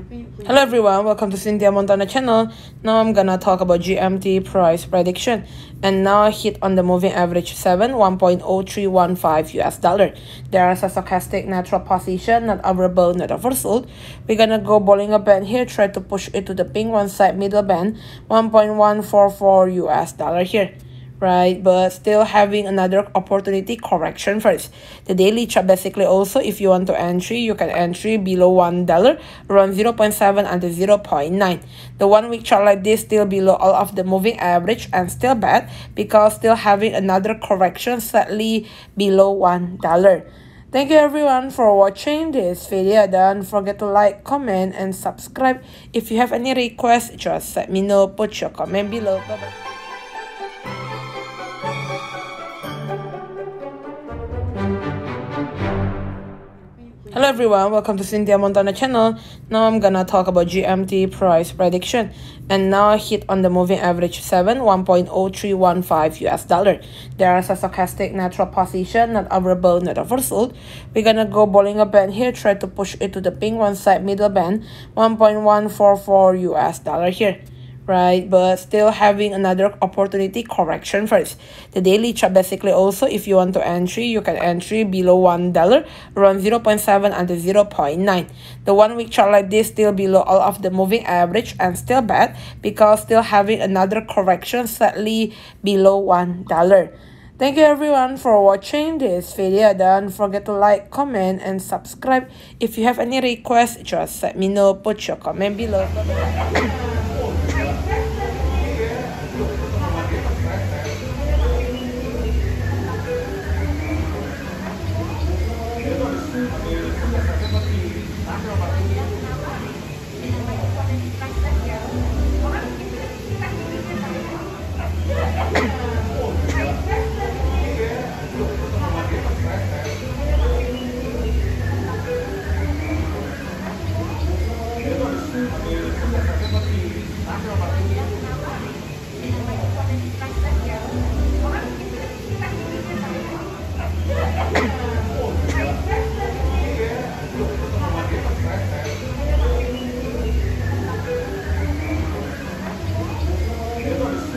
Hello everyone, welcome to Cynthia Montana channel. Now I'm gonna talk about GMT price prediction. And now I hit on the moving average 7, 1.0315 US dollar. There is a stochastic natural position, not overbought, not oversold. We're gonna go Bollinger Band here, try to push it to the pink one side middle band, 1.144 US dollar here right? But still having another opportunity correction first. The daily chart basically also, if you want to entry, you can entry below $1, around 0 0.7 until 0 0.9. The one week chart like this still below all of the moving average and still bad because still having another correction slightly below $1. Thank you everyone for watching this video. Don't forget to like, comment, and subscribe. If you have any requests, just let me know. Put your comment below. Bye-bye. Hello everyone, welcome to Cynthia Montana channel. Now I'm gonna talk about GMT price prediction. And now hit on the moving average 7, 1.0315 US dollar. There is a stochastic natural position, not overbought, not oversold. We're gonna go Bollinger Band here, try to push it to the pink one side middle band, 1.144 US dollar here right? But still having another opportunity correction first. The daily chart basically also, if you want to entry, you can entry below $1, around 0 0.7 until 0 0.9. The one week chart like this still below all of the moving average and still bad because still having another correction slightly below $1. Thank you everyone for watching this video. Don't forget to like, comment, and subscribe. If you have any requests, just let me know. Put your comment below. Thank you.